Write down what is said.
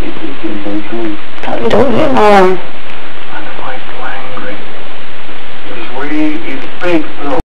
Don't do it more. I'm angry. His way is big.